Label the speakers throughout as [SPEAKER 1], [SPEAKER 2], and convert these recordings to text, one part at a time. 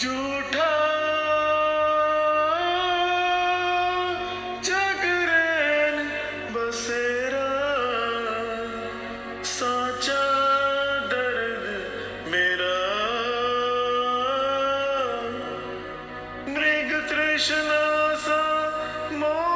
[SPEAKER 1] झूठा बसेरा साचा दर्द मेरा मृग सा मोह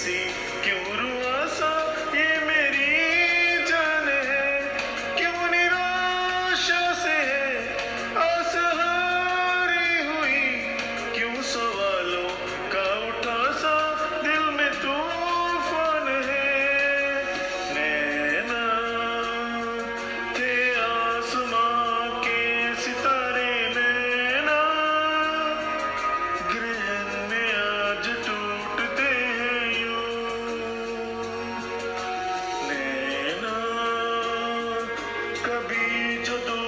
[SPEAKER 1] see कभी जो